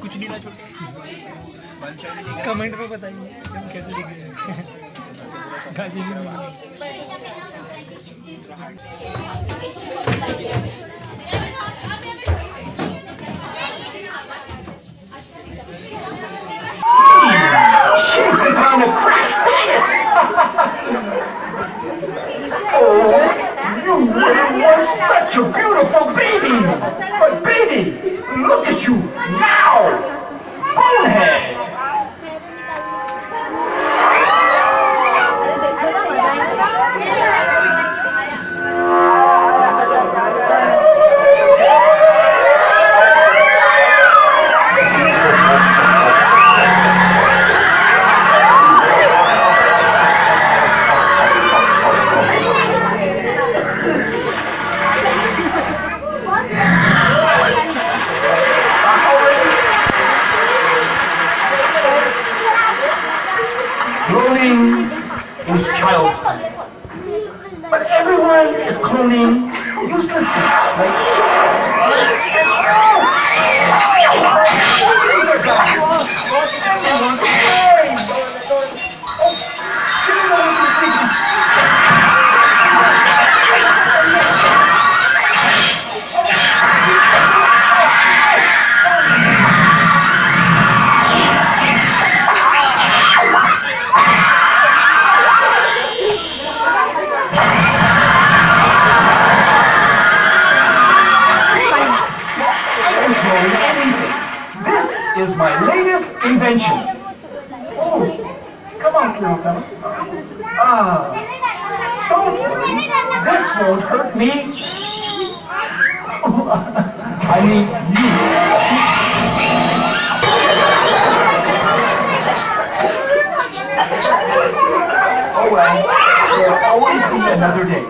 कुछ नहीं ना छोटे। कमेंट में बताइए कैसे दिख रहे हैं। Such a beautiful baby! But baby, look at you now! But everyone is cloning uselessly, like sugar. My latest invention. Oh, come on, fella. Ah, don't worry. This won't hurt me. I mean, you. Oh well, there'll always be another day.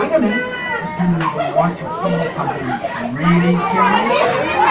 Wait a minute. Do you want to see something really scary?